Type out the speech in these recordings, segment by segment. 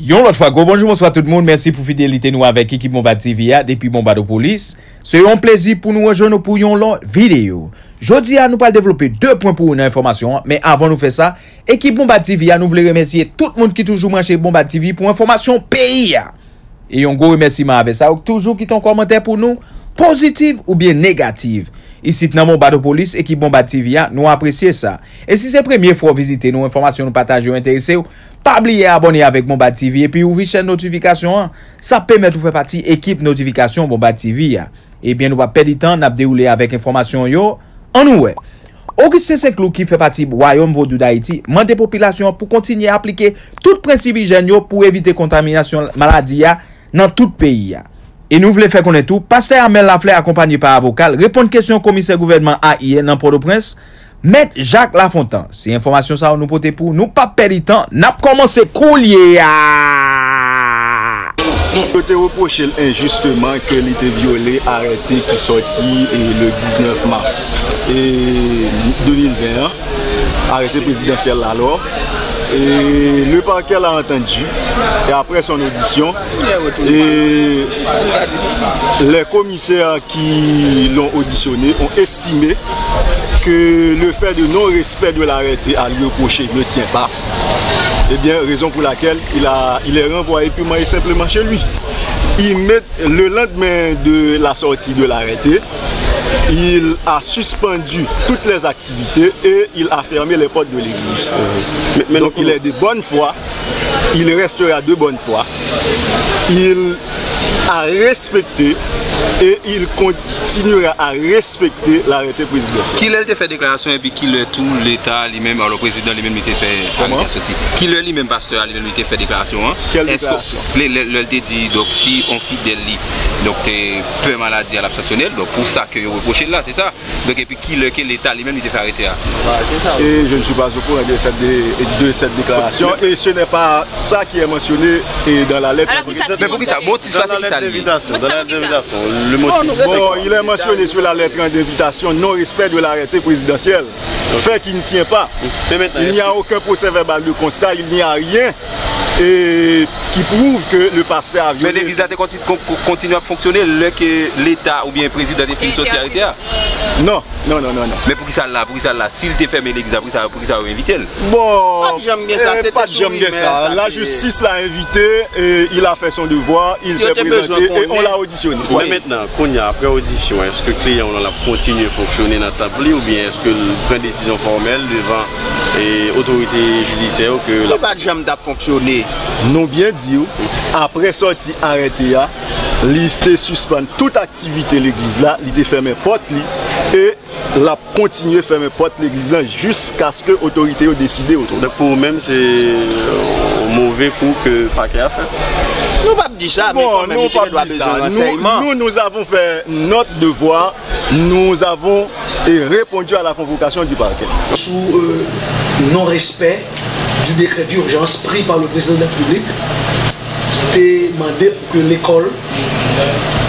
Yon lot fwa, go bonjou monswa tout moun, mersi pou fidelite nou avèk ekip Mombad TV ya, depi Mombad ou Polis. Se yon plezi pou nou rejoun nou pou yon lot videyo. Jodi ya nou pal devlope 2 pwen pou yon informasyon, men avon nou fe sa, ekip Mombad TV ya nou vle remersiye tout moun ki toujou manche Mombad TV pou informasyon peyi ya. E yon go remersiman avè sa, ou toujou ki ton komantè pou nou, pozitiv ou bien negatif. Isit nan Bomba Polis, ekip Bomba ya, nou apresye sa. E si se premye fwo vizite nou informasyon nou pataje ou interese ou, pabliye abonye avèk Bomba TV epi ouvi chen notifikasyon an. Sa pèmèt ou fè pati ekip notifikasyon Bomba ya. Ebyen nou pa pedi tan nap de oule avèk informasyon yo, an nou wè. Okise Seklou ki fè pati Woyom Vodou d'Haïti, mande popilasyon pou kontinye aplike tout prensibi jen yo pou evite kontaminasyon maladi ya nan tout peyi ya. E nou vle fè konen tou, paste Amel Lafleur akompanyi par avokal, repon kèsyon komise gouvernement AIE nan Port-au-Prince, met Jacques Lafontan. Si informasyon sa ou nou pote pou, nou pa peri tan, nap komanse kou liye ya! Nou te reproche l'injusteman ke li te viole arete ki soti le 19 mars 2021, arete prezidentiel la lor, Et le parquet l'a entendu et après son audition les commissaires qui l'ont auditionné ont estimé que le fait de non-respect de l'arrêté à lui reprocher ne tient pas. Eh bien, raison pour laquelle il, a, il est renvoyé purement et simplement chez lui. Il met, le lendemain de la sortie de l'arrêté, il a suspendu toutes les activités et il a fermé les portes de l'église. Mais, donc il est de bonne foi, il restera de bonne foi. Il a respecté et il continuera à respecter l'arrêté présidentiel. Qui l'a fait déclaration et puis qui l'a tout l'État lui-même, le président lui-même il fait Comment? Qui l'a lui-même pasteur lui-même il fait déclaration hein? Quelle déclaration? Le dit donc si on fidèle donc t'es peu maladie à l'abstentionnel donc pour ça que vous reprochez là c'est ça? Donc et puis qui l'État lui-même il fait arrêter hein? Et je ne suis pas au courant de cette, de cette déclaration et ce n'est pas ça qui est mentionné dans la lettre. Mais pour qui ça? Dans la lettre d'invitation. Le bon, il est mentionné sur la lettre d'invitation non-respect de l'arrêté présidentiel. Fait qui ne tient pas. Il n'y a aucun procès verbal de constat, il n'y a rien et qui prouve que le pasteur a violé... Mais l'église a continué à fonctionner le que l'État ou bien le président définit solidarité Non, non, non, non, non. Mais pour qui ça l'a, pour qui ça l'a, s'il te fermé l'église, pour qui ça, pour qui ça Bon, ah, pas j'aime bien ça, eh, c'était pas j'aime bien ça. La justice l'a invité, et il a fait son devoir, il s'est présenté et on l'a auditionné. Mais maintenant, qu'on y a après audition, est-ce que le client a continué à fonctionner dans ta pli ou bien est-ce que prend décision formelle devant eh, l'autorité judiciaire que... Pas de j'aime d'ap fonctionner. Nou bien di ou, apre sorti arete ya, li te suspande tout aktivite l'eglise la, li te ferme pot li, e la kontinye ferme pot l'eglise la, jisk aske otorite yo deside ou. Dek pou ou men, se mouve kou ke pake a fe? Nou pa di sa, bon, nou pa di sa. Nou nou avon fe not devwa, nou avon repondu a la konvokasyon di pake. Sou non-respect, du décret d'urgence pris par le président de la République qui demandé pour que l'école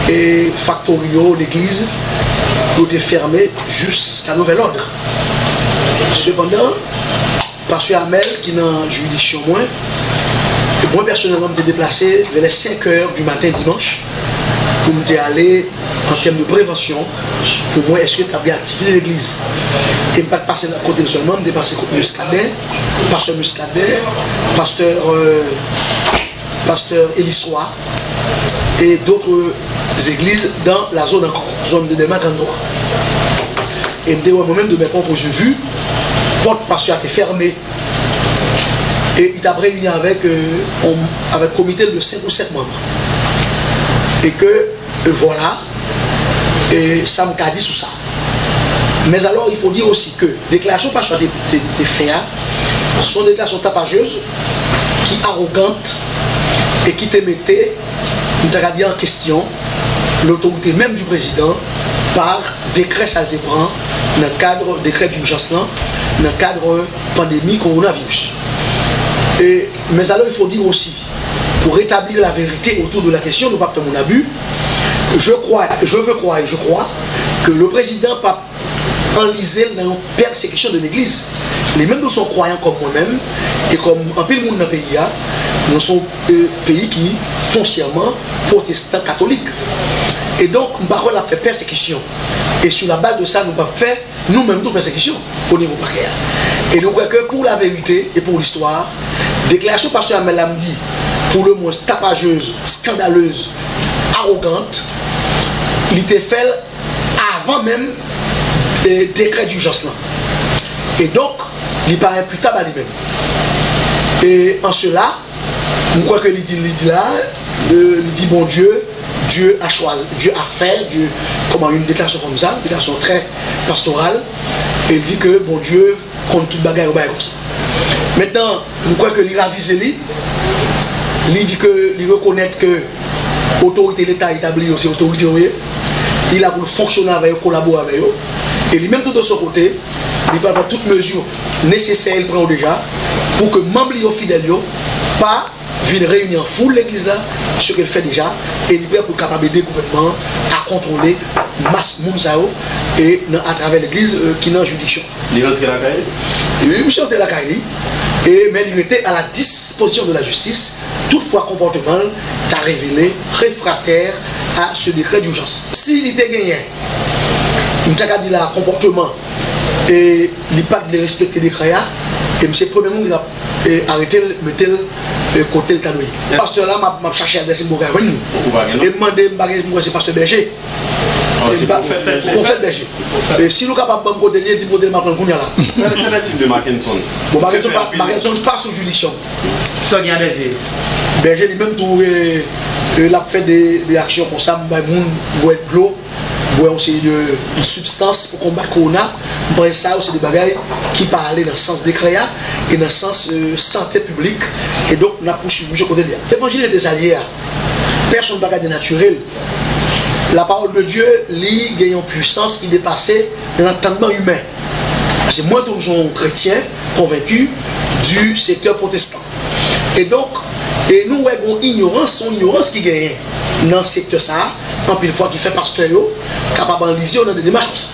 et Factorio, l'église, soient fermées jusqu'à nouvel ordre. Cependant, Pasteur Amel, qui la juridiction moins, moi personnellement, je me déplacé vers les 5 heures du matin dimanche pour me aller en termes de prévention, pour moi, est-ce que tu as bien activé l'église? Et pas de passer à côté seulement, de passer côté Muscadet, pasteur Muscadet, pasteur, euh, pasteur Elissois et d'autres églises dans la zone encore, zone de démat 33. Et moi-même de mes propres vus, porte pasteur a été fermé. Et il a réuni avec, euh, avec un comité de 5 ou 7 membres. Et que, euh, voilà, et ça m'a dit sur ça. Mais alors, il faut dire aussi que déclaration pas des faits, hein, sont des déclarations tapageuses, qui arrogantes et qui te mettaient, dit en question l'autorité même du président par décret prend dans le cadre décret d'urgence dans le cadre pandémie coronavirus. Mais alors il faut dire aussi, pour rétablir la vérité autour de la question, ne pas faire mon abus, je crois, je veux croire et je crois que le président pas enlisé dans une persécution de l'Église. les mêmes sont croyants comme moi-même, et comme un peu le monde dans le pays, nous sommes un pays qui foncièrement protestant catholique. Et donc, nous avons fait persécution. Et sur la base de ça, nous avons fait nous-mêmes toute persécution au niveau paquet. Et nous croyons que pour la vérité et pour l'histoire, déclaration pasteur Amel Amdi, pour le moins tapageuse, scandaleuse, arrogante, il était fait avant même le décret d'urgence là. Et donc, il paraît imputable à lui-même. Et en cela, il dit, il dit là, euh, il dit bon Dieu, Dieu a choisi, Dieu a fait, Dieu, comment une déclaration comme ça, une déclaration très pastorale, et il dit que bon Dieu compte toute bagaille au bail comme ça. Maintenant, nous croyons que il ravise lui, il dit que il reconnaît que l'autorité de l'État établie aussi autorité oui. Il a pour fonctionner avec eux, collaborer avec eux. Et lui-même de son côté, il va prendre toutes mesures nécessaires, il prend déjà, pour que les membres fidèles pas viennent réunir en foule l'église là, ce qu'elle fait déjà, et il est pour capable aider le gouvernement à contrôler masse Mounzao et à travers l'église euh, qui est la juridiction. Il rentre la caille? Et monsieur la Kaili, et mais il était à la disposition de la justice, toutefois comportement t'a révélé réfractaire à ce décret d'urgence. S'il était gagné, il t'a dit là comportement et il pas de respecter les décret et monsieur premièrement il a eh, arrêté mettre le côté le canoë. Pasteur là m'a cherché à adresser mon gars et demandé moi c'est pasteur Berger. Ah, faire. Prophète Berger. Et si nous capable de côté lié, dit côté là. Quel est le type de Mackinson Bon, Mackinson pas- sous juridiction. Ça vient berger. Berger lui-même trouvé, il a fait des, actions comme ça, bah, moun boire de l'eau, boire aussi de, substances pour combattre le corona. Bref, ça aussi des bagailles qui parlaient dans le sens des créas et dans le sens euh, santé publique. Et donc, on a poursuivi ce côté-là. L'évangile des alliés, personne ne bagaille naturel. La parole de Dieu, lui, gagne en puissance qui dépassait l'entendement humain. Que moi, nous sommes chrétiens convaincus du secteur protestant. Et donc, et nous avons une ignorance, son ignorance qui gagne dans le secteur ça, en pile fois qui fait pasteur, capable d'analyser dans des démarches comme ça.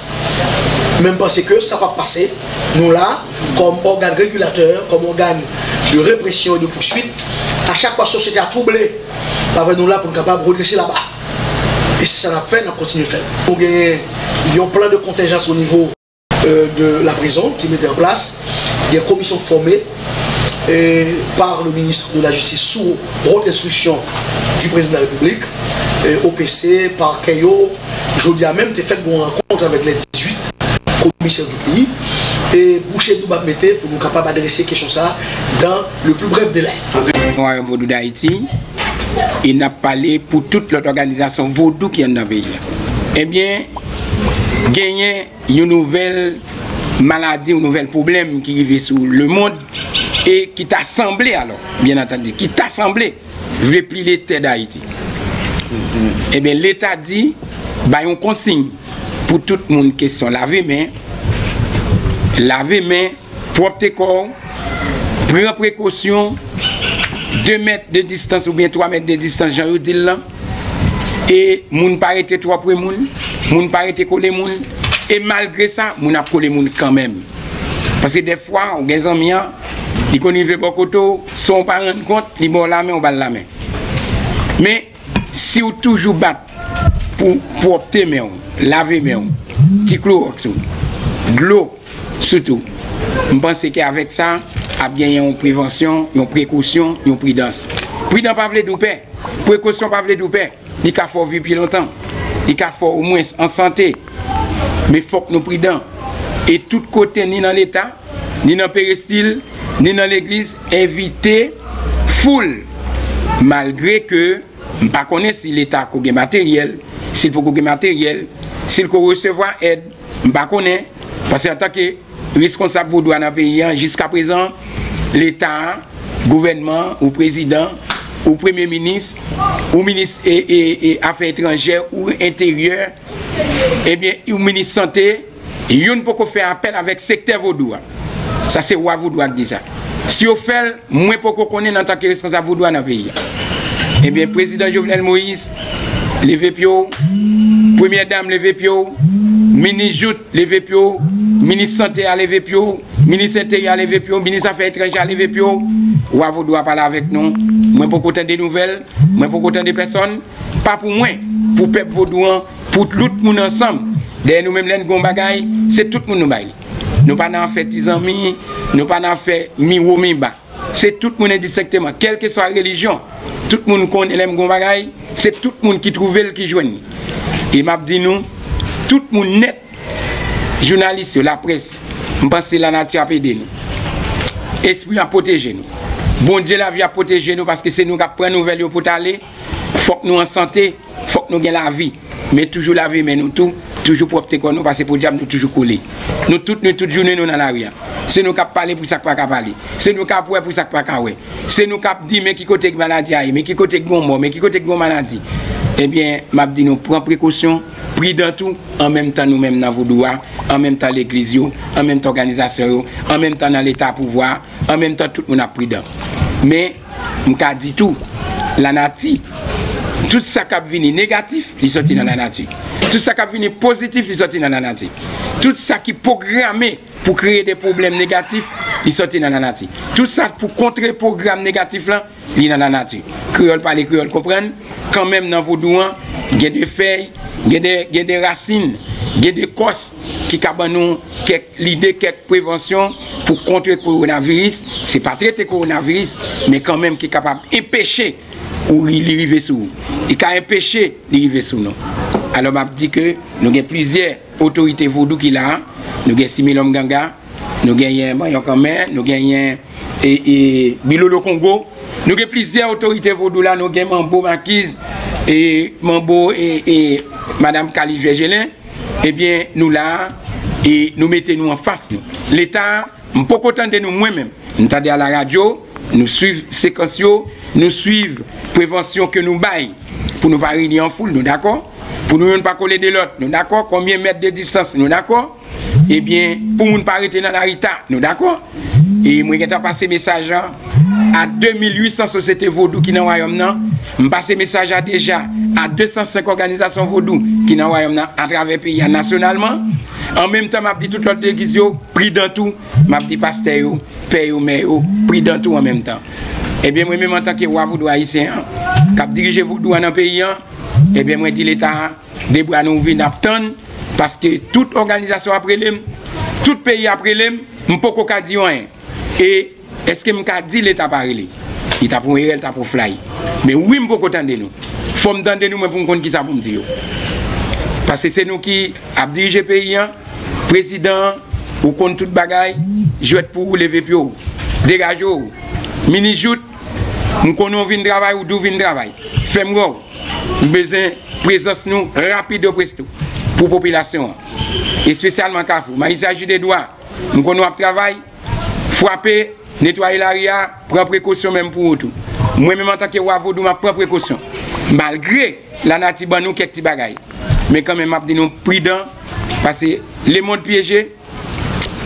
Même parce que ça va passer, nous là, comme organe régulateur, comme organe de répression et de poursuite, à chaque fois la société a troublé, nous là pour être capable de redresser là-bas. Et c'est ça qu'on a fait, on continue à faire. Nous avons un plan de contingence au niveau euh, de la prison qui mettait en place. Il y a une commission formée et par le ministre de la Justice sous haute instruction du président de la République, et OPC, par Keyo. Je dis à même, tu fait une rencontre avec les 18 commissaires du pays et boucher tout mettre pour nous capables d'adresser question ça dans le plus bref délai. Vaudou d'Haïti, il n'a parlé pour toute l'autre organisation Vaudou qui est dans le pays. Eh bien, gagner une nouvelle maladie, un nouvel problème qui arrive sur le monde et qui t'a semblé alors, bien entendu, qui t'a semblé, les têtes d'Haïti. Eh bien, l'État dit, bah, on consigne pour tout le monde question laver main, laver main, propre corps, prendre précaution, 2 mètres de distance ou bien 3 mètres de distance, j'en ai dit là. Et moun pas trop près moun, moun pas été collé moun. Et malgré ça, moun a collé moun quand même. Parce que des fois, on a Li konive bokoto, son pa rent kont, li bon la men ou bal la men. Men, si ou toujou bat pou, pou opte men ou, lave men ou, ti klo wak sou, glo soutou, mpense ki avek sa, ap genye yon prevensyon, yon prekousyon, yon pridans. Pridans pa vle doupe, prekousyon pa vle doupe, li ka fò vi pi lontan, li ka fò ou mwen en sante, me fòk nou pridans. Et tout kote ni nan l'Etat, ni nan perestil, ni nan l'eglise evite foule malgre ke mpa konen si l'Etat kouge materyel si l'po kouge materyel si l'ko recevwa ed mpa konen. Pase an tanke responsable vodou an apeyan jiska prezan l'Etat, gouvernement ou prezident ou premier ministre ou ministre et, et, et affaires étrangères ou intérieur et eh bien ou ministre santé yon pou ko fè apel avèk sektè vodou an Ça, c'est roi vaudou qui dit ça. Si vous faites, moins pour qu'on connaît en tant que responsable vaudou dans le pays. Eh bien, président Jovenel Moïse, levé pio, première dame levé pio, ministre Jout levé pio, Ministre santé a levé pio, ministre intérieur a levé pio, ministre affaires étrangères levé pio. Ou à vous doit parler avec nous. Moi pour côté des nouvelles, moi pour côté des personnes, pas pour moi, pour peuple vaudouan, pour tout le monde ensemble. Derrière nous-mêmes, les gon bagay, c'est tout le monde nous bail. Nous pas n'en fait 10 amis, nous pas n'en fait mi ou mi bas. C'est tout le monde indistinctement, quelle que soit la religion. Tout le monde connaît gon bagay, c'est tout le monde qui trouve le qui joigne. Et m'a dit nous, tout le monde net, journaliste, la presse, je pense que la nature a aidé nous. Esprit a protégé nous. Bon Dieu la vie a protégé nous parce que c'est nous qui prenons nouvelles pour aller. Faut que nous en santé, faut que nous ayons la vie. Mais toujours la vie, mais nous tout, toujours pour opter nous parce que pour diable nous toujours collés. Nous toutes nous toute nous dans la rue. C'est nous qui parlons pour ça pas parler. C'est nous qui pour ça pas C'est nous qui dit mais qui côté maladie mais qui côté mort, mais qui côté gon maladie. Eh bien, m'a dit nous prend précaution, pris tout, en même temps nous-mêmes dans vos doigts, en même temps l'église, en même temps l'organisation, en même temps dans l'état pouvoir, en même temps tout le monde a pris dans. Mais, je dit tout, la nature, tout ça qui venu négatif, il sorti dans la nature. Tout ça qui venu positif, il sorti dans la nature. Tout ça qui est programmé pour créer des problèmes négatifs, il sorti dans la nature. Tout ça pour contrer programme négatif là, il est dans la nature. Créole parler créole comprendre, quand même dans vos doigts, il y a des feuilles, il y a des, racines, il y a des cosses qui nous l'idée, quelques préventions pour contrer le coronavirus. Ce n'est pas traiter le coronavirus, mais quand même qui est capable d'empêcher ou il arrive sous. Il a empêché d'arriver sous nous. Alors, je dis que nous avons plusieurs autorités vaudou qui là. Nous avons 6 000 hommes ganga, nous avons Kamer, nous avons Bilolo Congo. Nous avons plusieurs autorités vaudou là. Nous avons Mambo Marquise et Mambo et, et Madame Kali Végelin. Eh bien, nous là, et nous mettons nous en face. L'État, peux pas de nous moi-même. Nous à la radio, nous suivons séquences, nous suivons prévention que nous baillons pour nous pas en foule, nous d'accord? Pour nous ne pas coller de l'autre, nous d'accord Combien de mètres de distance, nous d'accord? Eh bien, pour nous ne pas arrêter dans la rita, nous d'accord? Et moi, j'ai passé message à 2800 sociétés vaudou qui dans le royaume, je passe message déjà à 205 organisations vaudou qui dans le royaume à travers le pays nationalement. En même temps, je dit tout l'autre église, pris dans tout, je dit pasteur, père, mère, pris dans tout en même temps. Eh bien, moi-même, en tant que roi voudou haïtien, qui dirige voudou dans le pays, Ebyen mwen di l'Etat debwa nou vin ap ton Paske tout organizasyon apre lem Tout peyi apre lem Mpoko ka di yon E eske mka di l'Etat pare li I ta pou irel, ta pou fly. Men wim mpoko tande nou Fom tande nou men pou mkon ki sa pou mdi yo Paske se nou ki ap dirije peyi an Prezident Ou kon tout bagay Jouet pou ou leve pyo Degaj ou Mini jout Mkonon vin travay ou dou vin travay Fem gwo besoin présence nous rapide presto pour la population. Et spécialement Kafou. Mais il s'agit des droits. Nous connaissons le travail, frapper, nettoyer l'area, prendre précaution même pour tout. Moi-même en tant que roi je prends précaution. Malgré la nature, nous quelques bagailles. Mais quand même, je nous prudents, parce que les mondes piégés,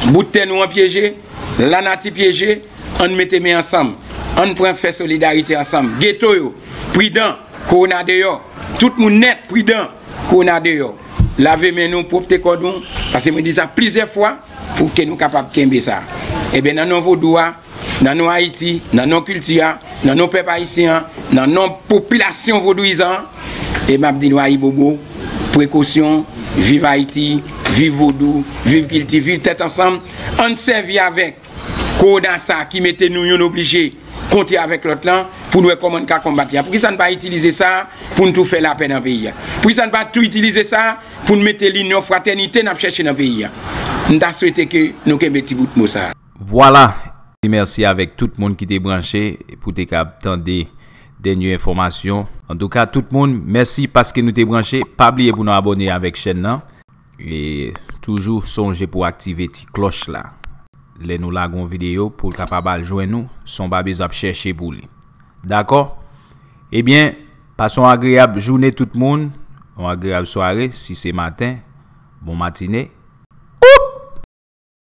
bout de nous piégés, la nature piégée, on mes ensemble. On prend faire solidarité ensemble. Ghetto prudent, Korona deyo. Tout moun net pridan. Korona deyo. Lave men nou propte kon nou. Pase mwen di sa plize fwa. Pou ke nou kapap kenbe sa. Eh Ebe nan nou vodouwa. Nan nou Haiti. Nan nou kultiya. Nan nou pep Haitien. Nan nou popilasyon vodouizan. E map di nou a ibobo. Prekosyon. Vive Haiti. Vive vodou. Vive kilti. Vive tet ansam. An sevi avek. Korona sa ki mette nou yon oblige. Konti avek lot lan. pou nou e komon ka kombat ya. Pou ki sa nou pa itilize sa, pou nou tou fe la pen nan peyi ya. Pou ki sa nou pa tou itilize sa, pou nou mette li nou fraternite nan chèche nan peyi ya. Nou ta souwete ke nou ke meti bout mou sa. Voilà, mersi avèk tout moun ki te branche pou te kap tende denye informasyon. En tout ka, tout moun, mersi paske nou te branche. Pabliye pou nou abone avèk chen nan. E toujou sonje pou aktive ti kloch la. Le nou lagon video pou kapabal jwen nou, son ba bezap chèche pou li. D'akor? Ebyen, pason agriyab jounè tout moun, ou agriyab soare, si se matin, bon matine.